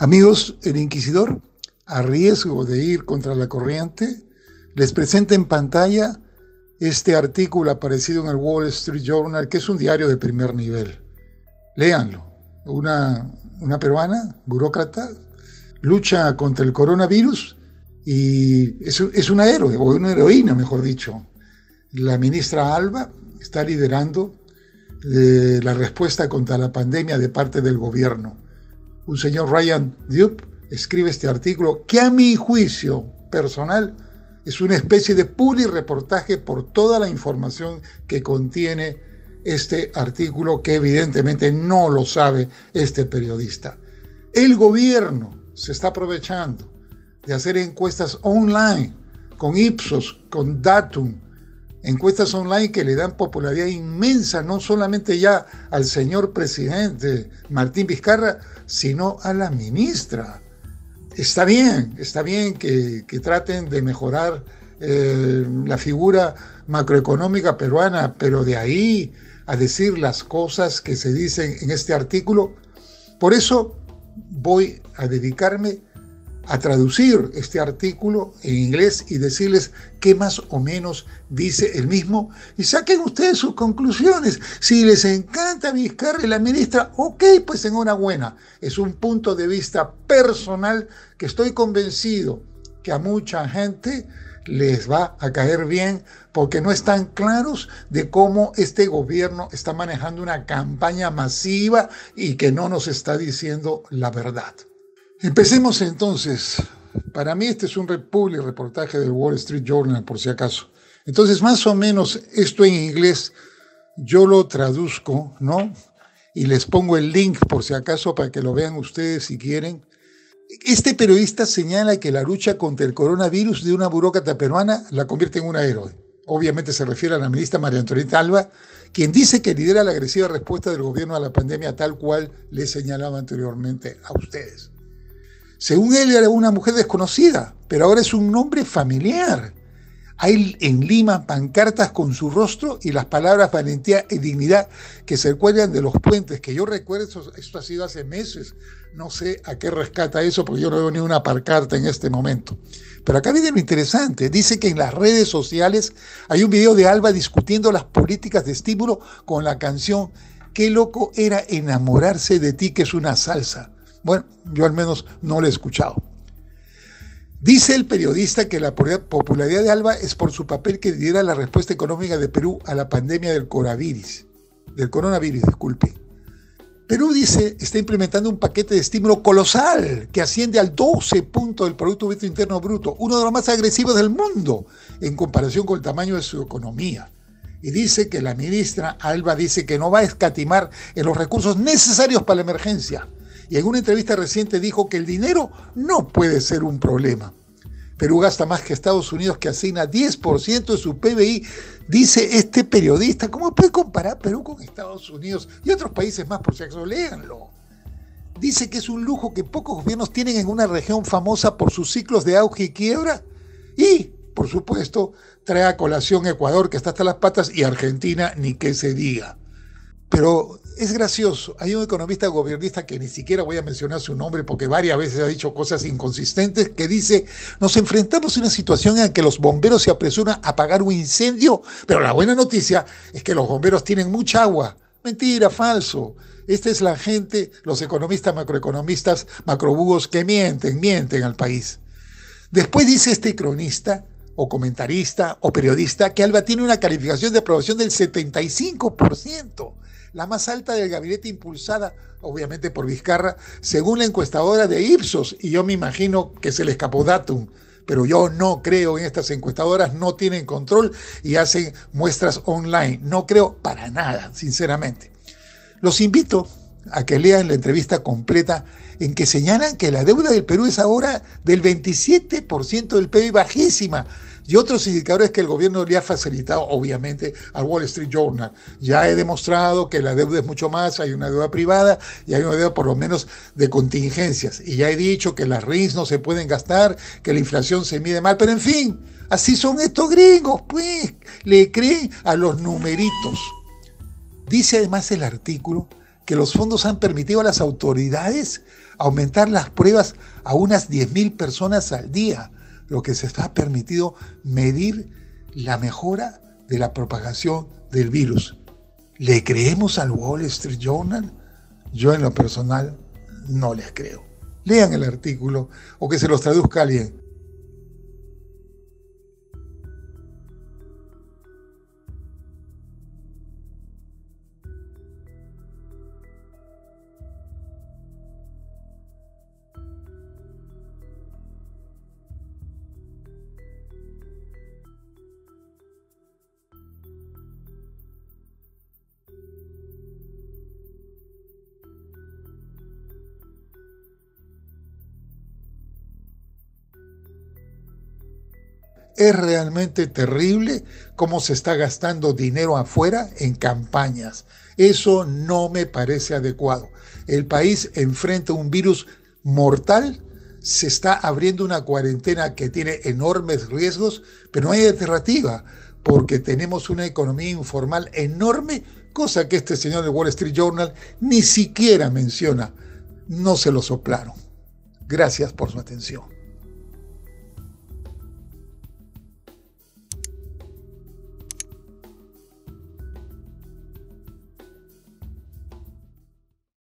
Amigos, el inquisidor, a riesgo de ir contra la corriente, les presenta en pantalla este artículo aparecido en el Wall Street Journal, que es un diario de primer nivel. Léanlo. Una, una peruana, burócrata, lucha contra el coronavirus y es, es una héroe, o una heroína, mejor dicho. La ministra Alba está liderando eh, la respuesta contra la pandemia de parte del gobierno un señor Ryan Dupe escribe este artículo que a mi juicio personal es una especie de reportaje por toda la información que contiene este artículo que evidentemente no lo sabe este periodista. El gobierno se está aprovechando de hacer encuestas online con Ipsos, con Datum, encuestas online que le dan popularidad inmensa no solamente ya al señor presidente Martín Vizcarra, sino a la ministra. Está bien, está bien que, traten de mejorar eh, la figura macroeconómica peruana, pero de ahí a decir las cosas que se dicen en este artículo, por eso voy a dedicarme a traducir este artículo en inglés y decirles qué más o menos dice el mismo y saquen ustedes sus conclusiones. Si les encanta Vizcarra y la ministra, ok, pues enhorabuena. Es un punto de vista personal que estoy convencido que a mucha gente les va a caer bien porque no están claros de cómo este gobierno está manejando una campaña masiva y que no nos está diciendo la verdad. Empecemos entonces. Para mí este es un Republic reportaje del Wall Street Journal, por si acaso. Entonces, más o menos esto en inglés yo lo traduzco, ¿no? Y les pongo el link por si acaso para que lo vean ustedes si quieren. Este periodista señala que la lucha contra el coronavirus de una burócrata peruana la convierte en una héroe. Obviamente se refiere a la ministra María Antonieta Alba, quien dice que lidera la agresiva respuesta del gobierno a la pandemia tal cual le señalaba anteriormente a ustedes. Según él era una mujer desconocida, pero ahora es un nombre familiar. Hay en Lima pancartas con su rostro y las palabras valentía y dignidad que se cuelgan de los puentes, que yo recuerdo, esto, ha sido hace meses, no sé a qué rescata eso porque yo no veo ni una pancarta en este momento. Pero acá viene lo interesante, dice que en las redes sociales hay un video de Alba discutiendo las políticas de estímulo con la canción Qué loco era enamorarse de ti, que es una salsa. Bueno, yo al menos no lo he escuchado. Dice el periodista que la popularidad de Alba es por su papel que diera la respuesta económica de Perú a la pandemia del coronavirus. Del coronavirus, disculpe. Perú dice está implementando un paquete de estímulo colosal que asciende al 12 punto del Producto Interno Bruto, uno de los más agresivos del mundo en comparación con el tamaño de su economía. Y dice que la ministra Alba dice que no va a escatimar en los recursos necesarios para la emergencia y en una entrevista reciente dijo que el dinero no puede ser un problema. Perú gasta más que Estados Unidos que asigna 10% de su PBI, dice este periodista. ¿Cómo puede comparar Perú con Estados Unidos y otros países más? Por si acaso, léanlo. Dice que es un lujo que pocos gobiernos tienen en una región famosa por sus ciclos de auge y quiebra. Y, por supuesto, trae a colación Ecuador, que está hasta las patas, y Argentina, ni que se diga. Pero es gracioso. Hay un economista gobernista que ni siquiera voy a mencionar su nombre porque varias veces ha dicho cosas inconsistentes, que dice, nos enfrentamos a una situación en que los bomberos se apresuran a apagar un incendio, pero la buena noticia es que los bomberos tienen mucha agua. Mentira, falso. Esta es la gente, los economistas, macroeconomistas, macrobugos que mienten, mienten al país. Después dice este cronista, o comentarista, o periodista, que Alba tiene una calificación de aprobación del 75% la más alta del gabinete impulsada, obviamente por Vizcarra, según la encuestadora de Ipsos, y yo me imagino que se le escapó datum, pero yo no creo en estas encuestadoras, no tienen control y hacen muestras online, no creo para nada, sinceramente. Los invito a que lean la entrevista completa en que señalan que la deuda del Perú es ahora del 27% del PIB bajísima, y otros indicadores que el gobierno le ha facilitado, obviamente, al Wall Street Journal. Ya he demostrado que la deuda es mucho más, hay una deuda privada y hay una deuda por lo menos de contingencias. Y ya he dicho que las RINs no se pueden gastar, que la inflación se mide mal, pero en fin, así son estos gringos, pues, le creen a los numeritos. Dice además el artículo que los fondos han permitido a las autoridades aumentar las pruebas a unas 10.000 personas al día, lo que se está permitido medir la mejora de la propagación del virus. ¿Le creemos al Wall Street Journal? Yo en lo personal no les creo. Lean el artículo o que se los traduzca alguien. Es realmente terrible cómo se está gastando dinero afuera en campañas. Eso no me parece adecuado. El país enfrenta un virus mortal, se está abriendo una cuarentena que tiene enormes riesgos, pero no hay alternativa porque tenemos una economía informal enorme, cosa que este señor del Wall Street Journal ni siquiera menciona. No se lo soplaron. Gracias por su atención.